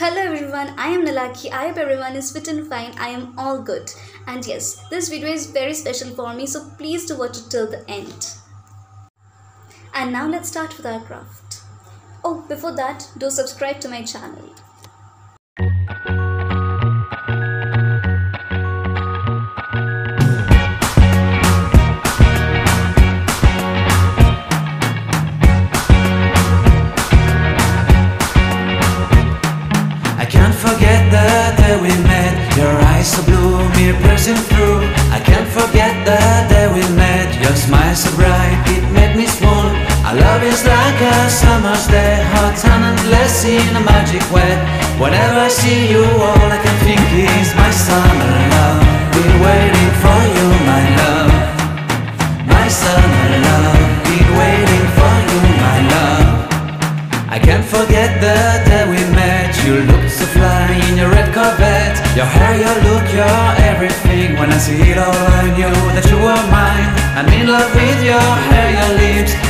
Hello everyone, I am Nilakhi. I hope everyone is fit and fine. I am all good. And yes, this video is very special for me, so please do watch it till the end. And now let's start with our craft. Oh, before that, do subscribe to my channel. The day we met. Your smile so bright, it made me swoon. Our love is like a summer's day Hot and endless in a magic way. Whenever I see you, all I can think is My summer love. Been waiting for you, my love. My summer love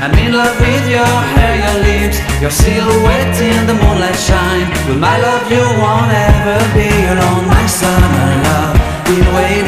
I'm in love with your hair, your lips Your silhouette in the moonlight shine. With my love you won't ever be alone? My summer love Been waiting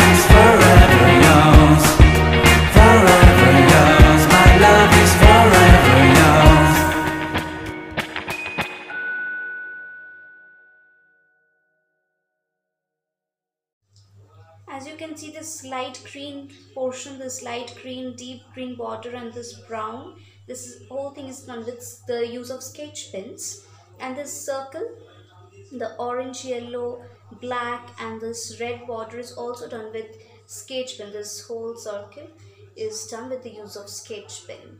can see this light green portion, this light green, deep green border and this brown, this is, whole thing is done with the use of sketch pens. And this circle, the orange, yellow, black and this red border is also done with sketch pen. This whole circle is done with the use of sketch pen.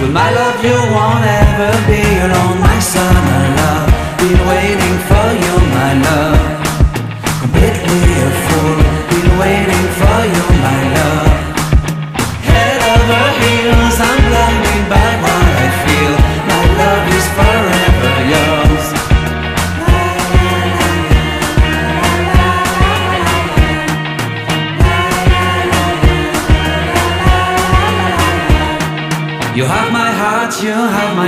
With my love, you won't ever be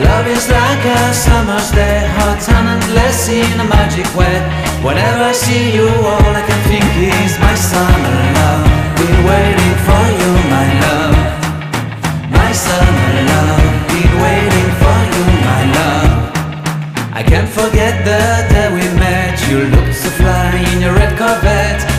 love is like a summer's day, hot and endless in a magic way. Whenever I see you, all I can think is my summer love. Been waiting for you, my love. My summer love. Been waiting for you, my love. I can't forget the day we met. You looked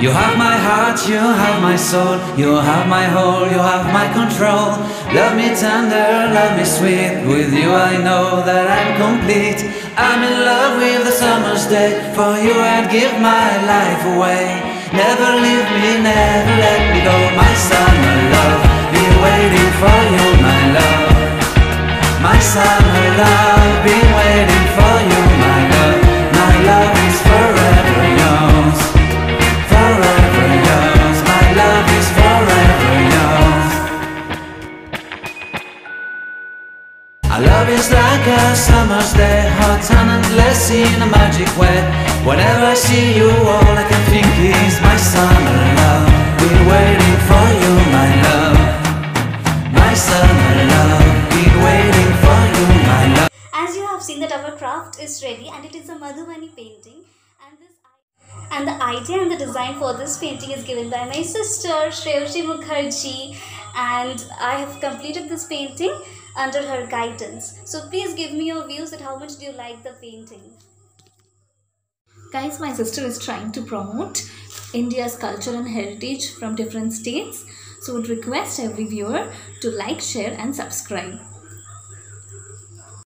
You have my heart, you have my soul, you have my whole, you have my control. Love me tender, love me sweet. With you I know that I'm complete. I'm in love with the summer's day. For you I'd give my life away. Never leave me, never let me go. My summer love, been waiting for you, my love. My summer love, been waiting for you, my love. My love in a magic way. Whenever I see you, all I can think is my summer love. Been waiting for you, my love. My summer love, been waiting for you, my love. As you have seen that our craft is ready and it is a Madhubani painting and this and the idea and the design for this painting is given by my sister Shreyasi Mukherjee and I have completed this painting under her guidance. So please give me your views that how much do you like the painting? Guys, my sister is trying to promote India's culture and heritage from different states. So would request every viewer to like, share and subscribe.